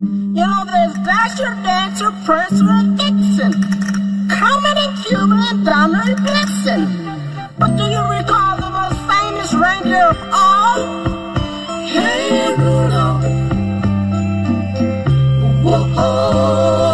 You know, there's Dasher Dancer Prancer and Vixen, Comet and Cupid and Donner and Blitzen. But do you recall the most famous reindeer of all? Hey, Rudolph. Whoa.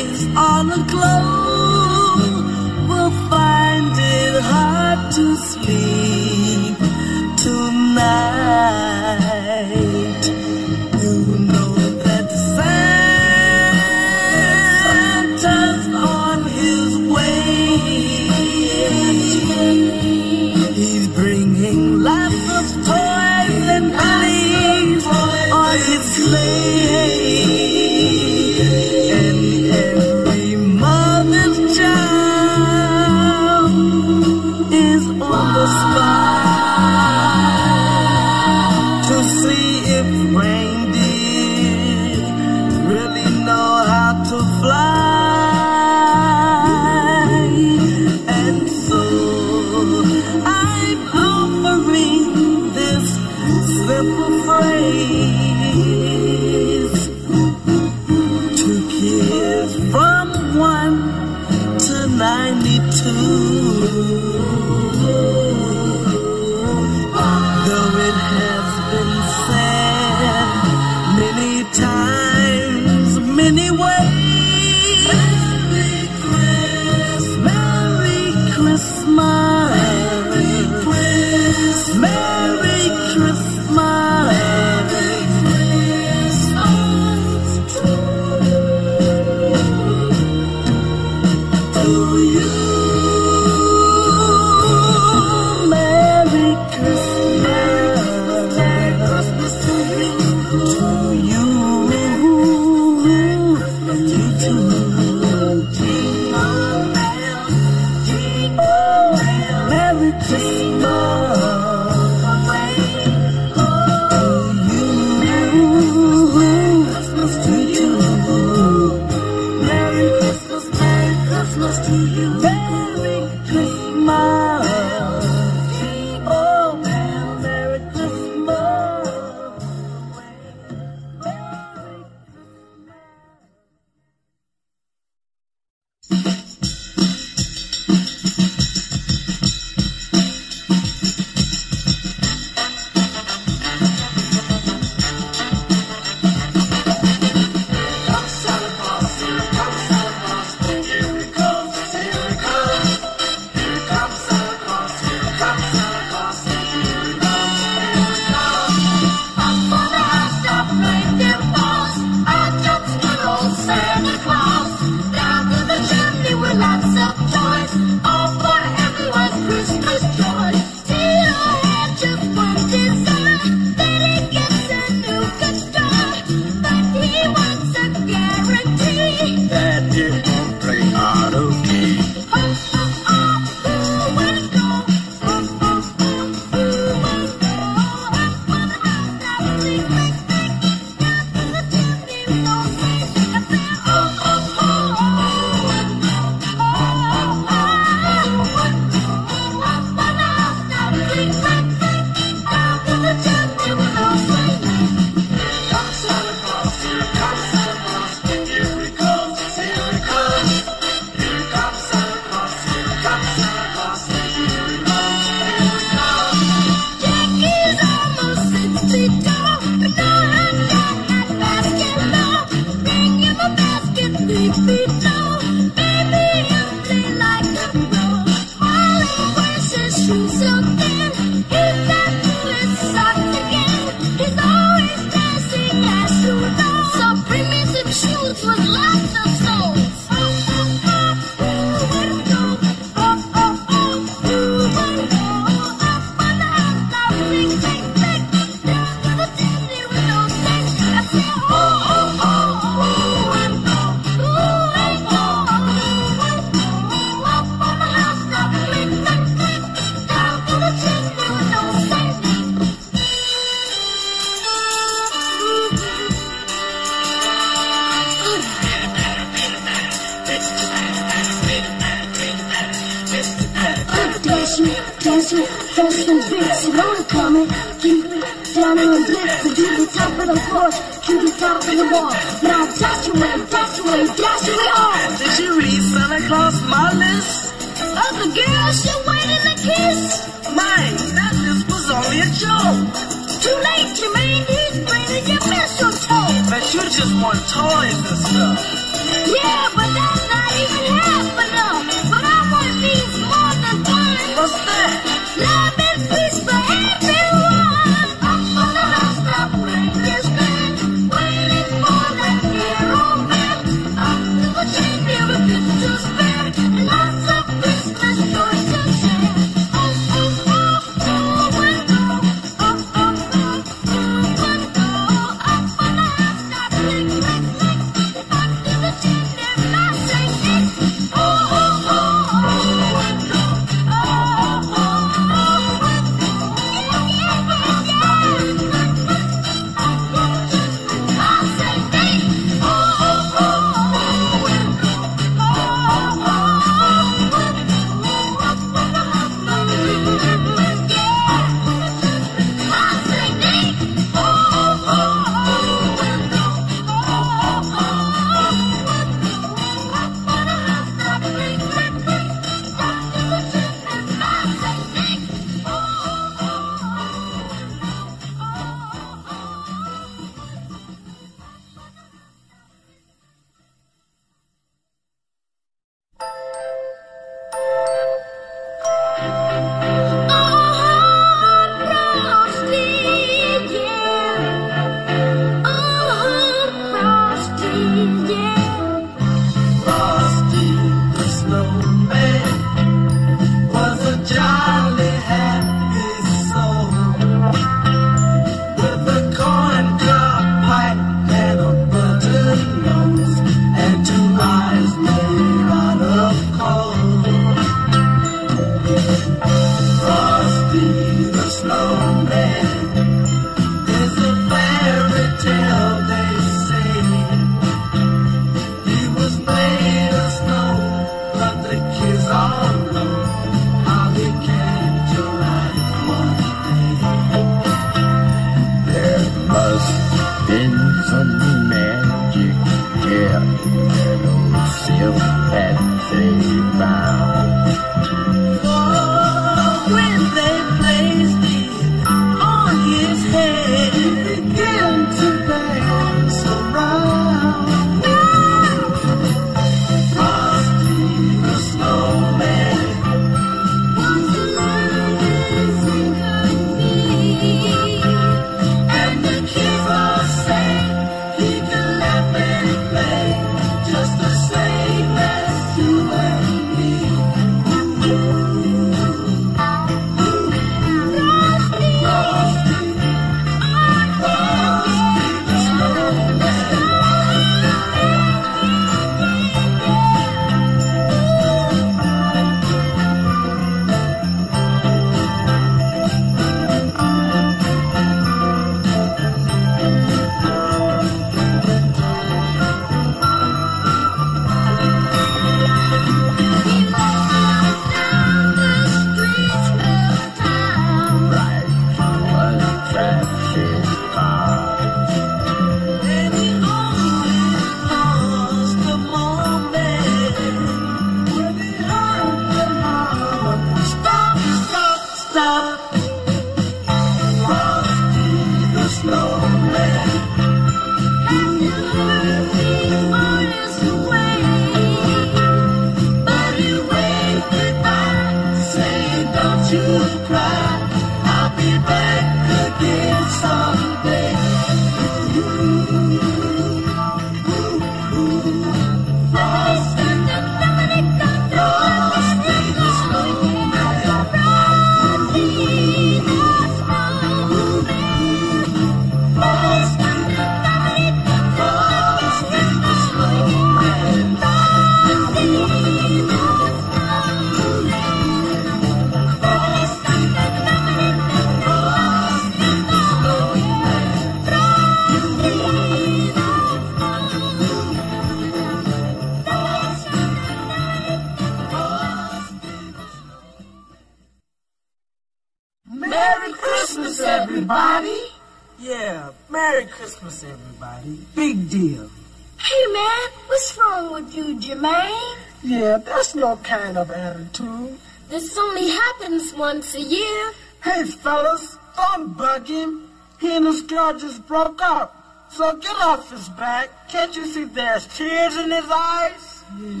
Kind of attitude. This only happens once a year. Hey, fellas, don't bug him. He and his girl just broke up. So get off his back. Can't you see there's tears in his eyes? Yeah.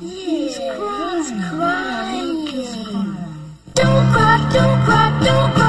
yeah. He's crying. He's crying. Don't cry, don't cry, don't cry.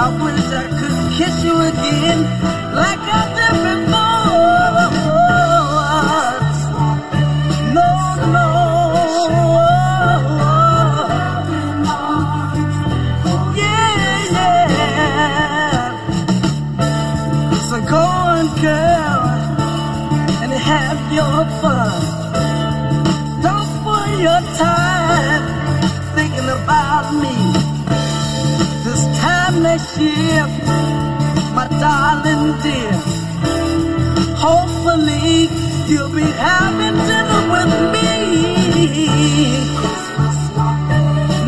I wish I could kiss you again like I ship, my darling dear. Hopefully you'll be having dinner with me.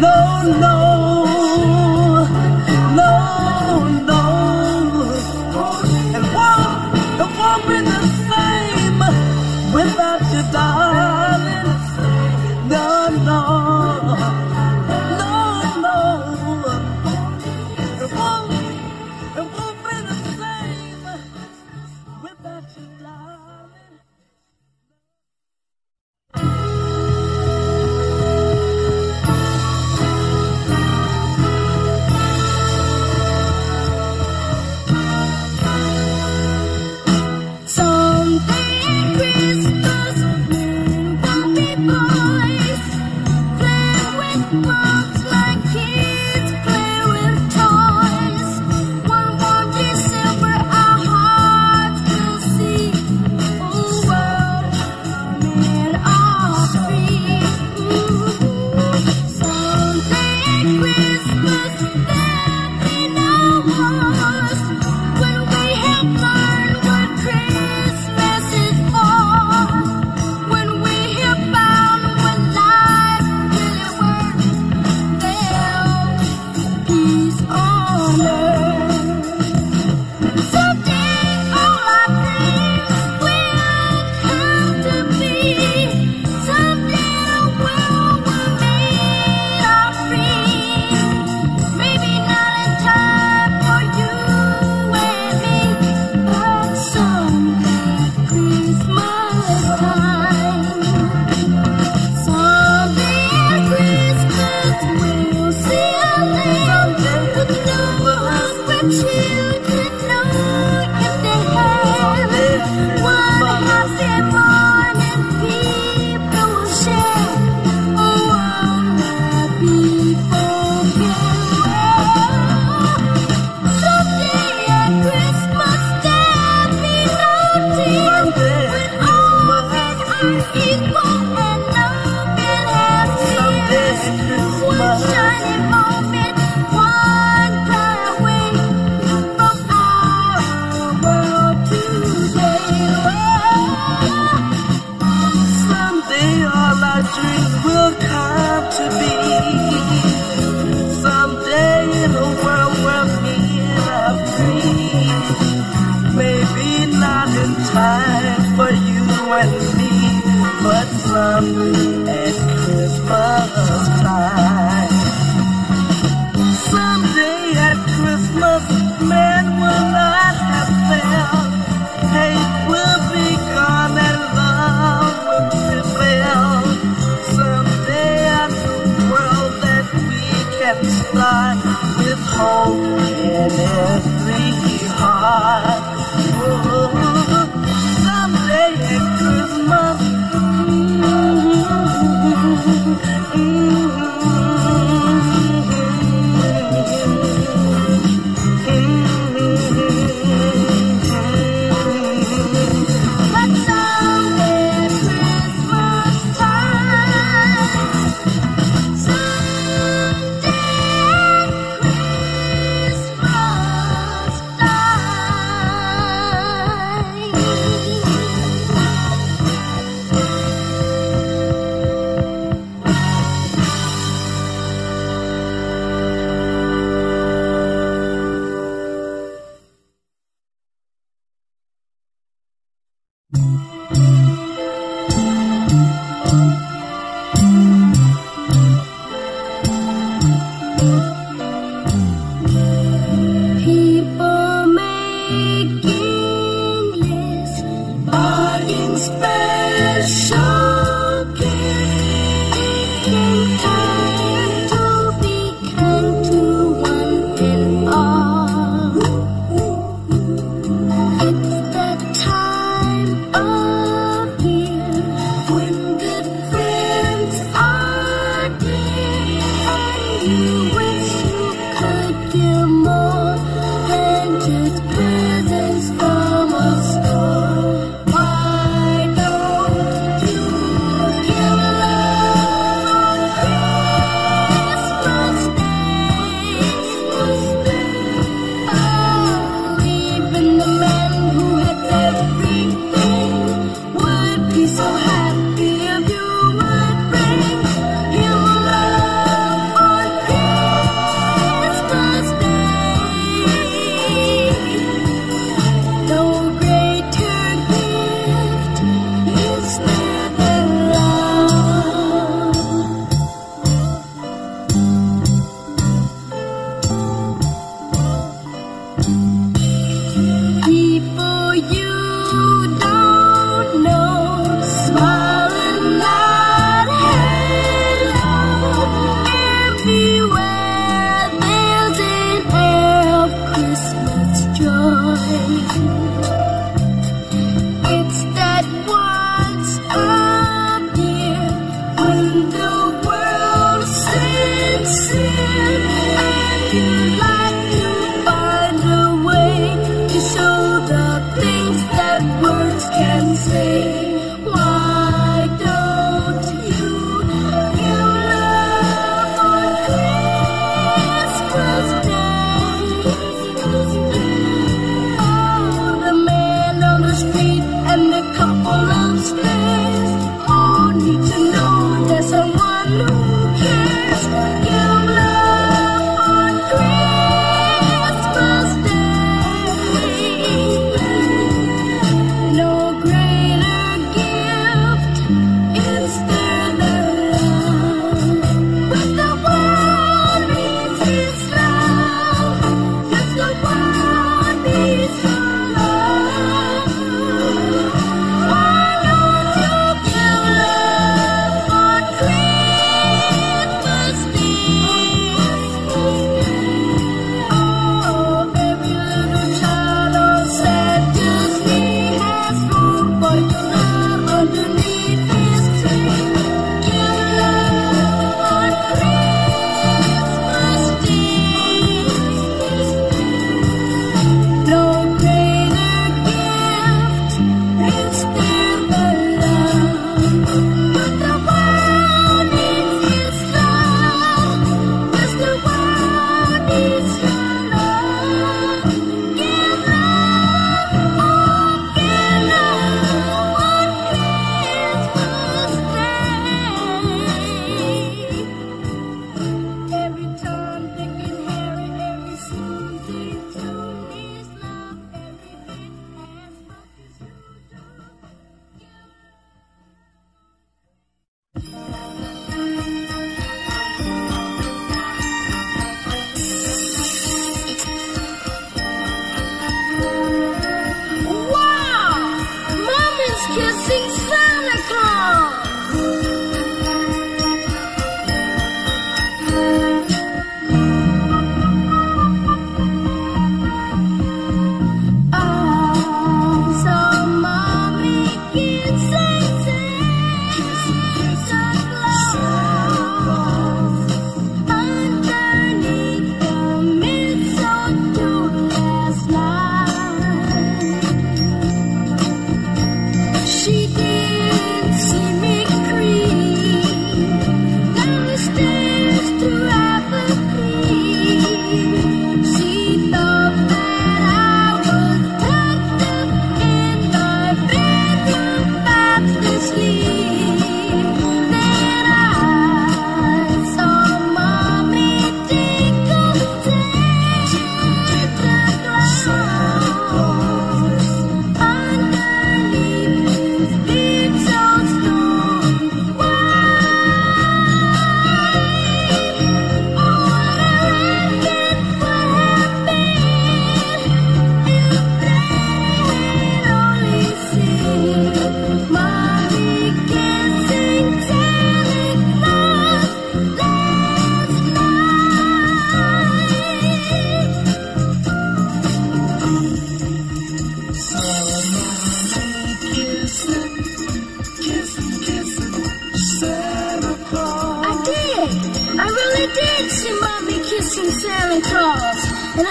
No, no.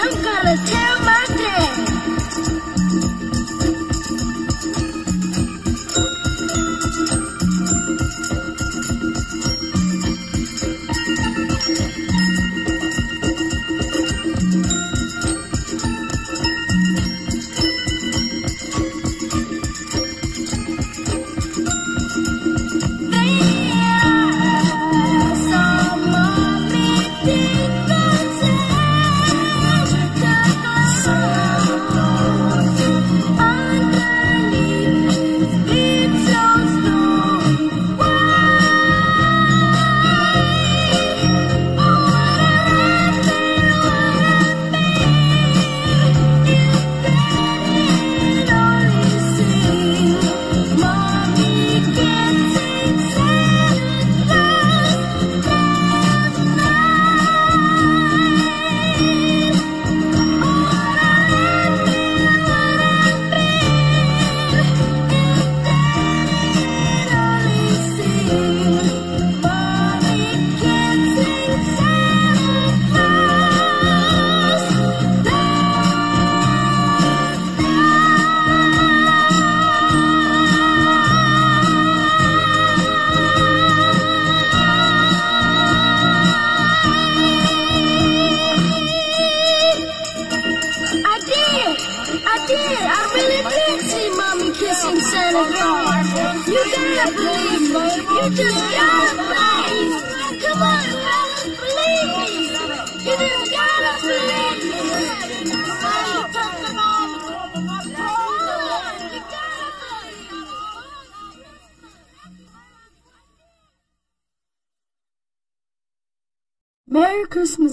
Shankar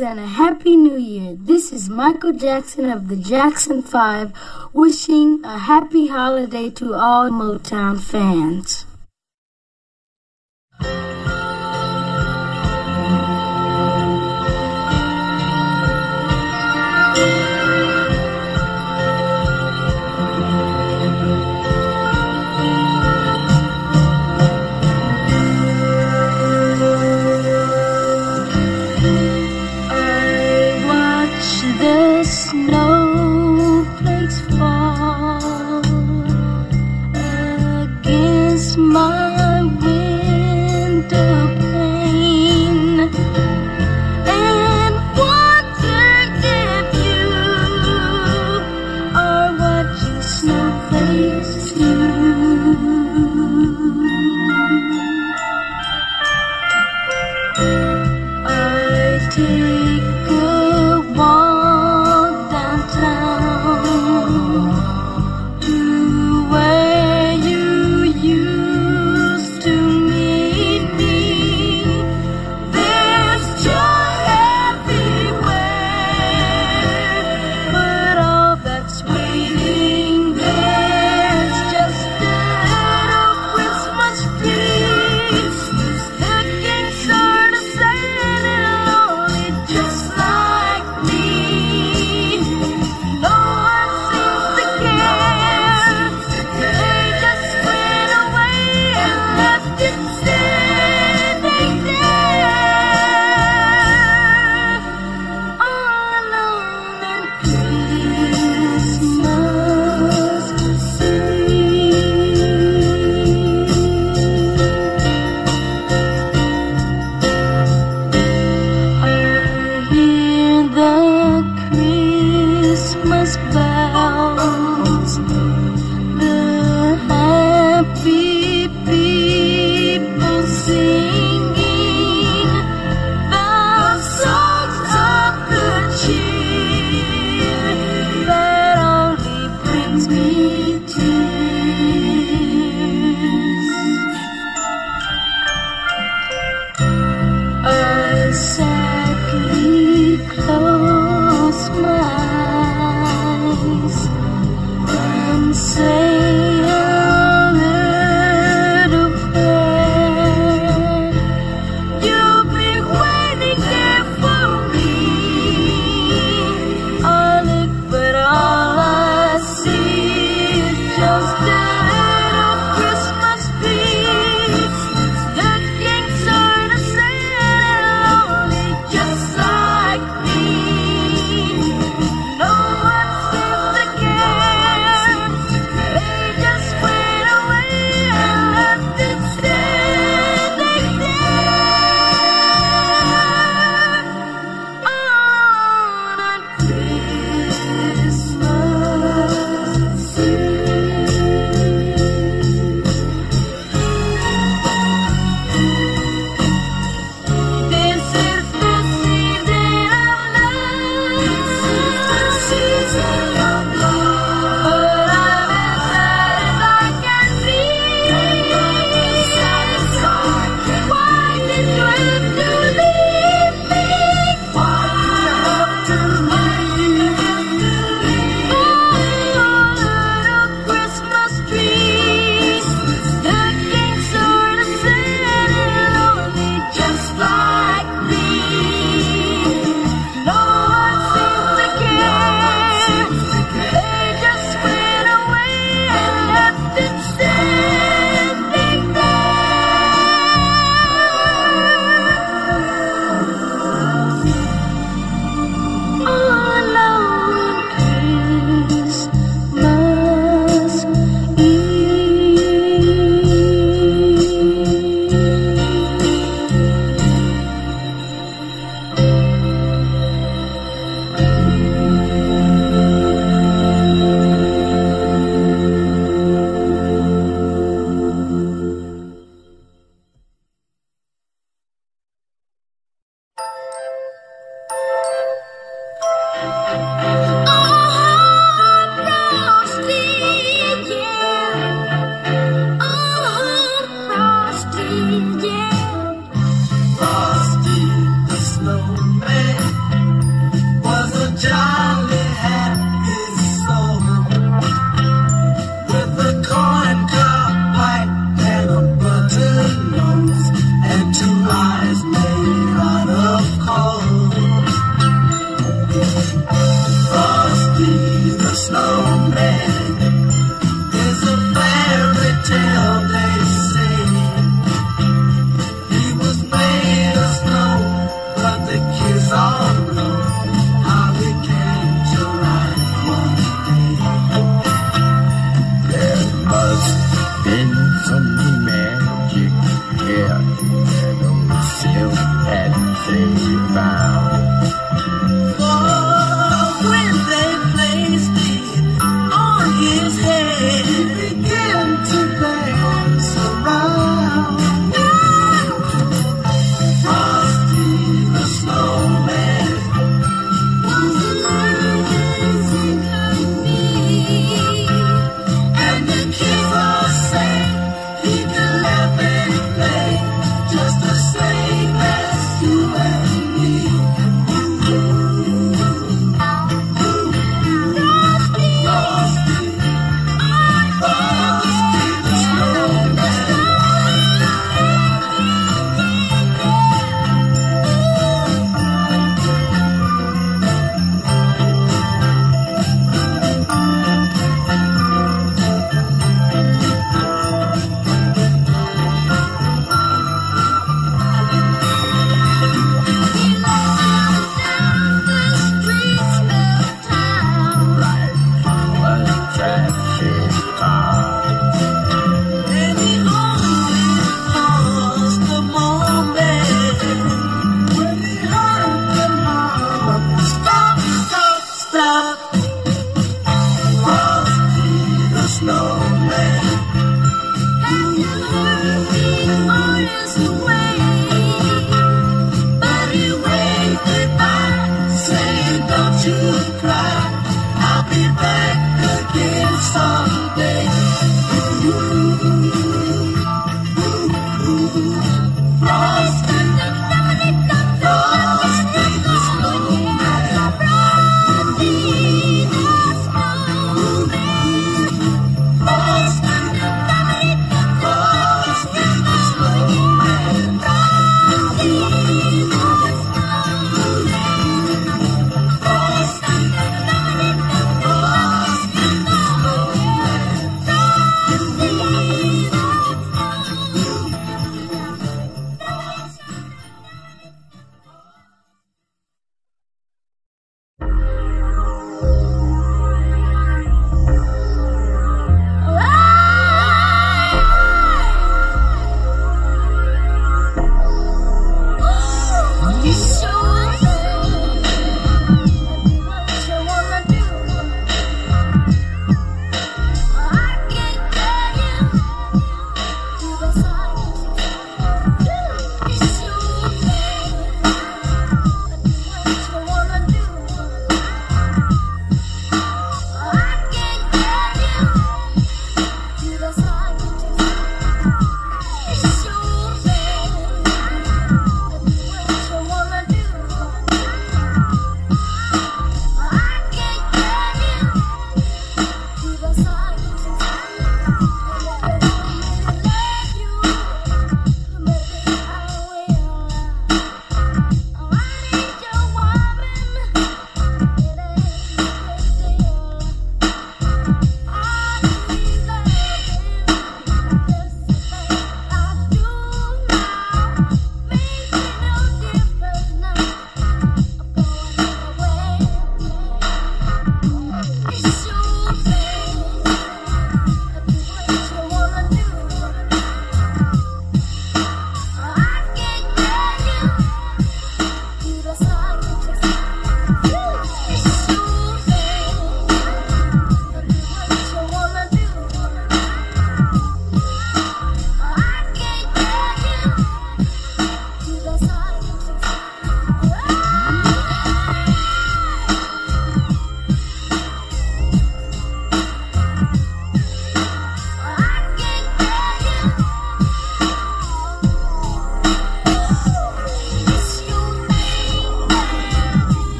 and a happy new year. This is Michael Jackson of the Jackson 5 wishing a happy holiday to all Motown fans.